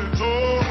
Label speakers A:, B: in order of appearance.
A: as you.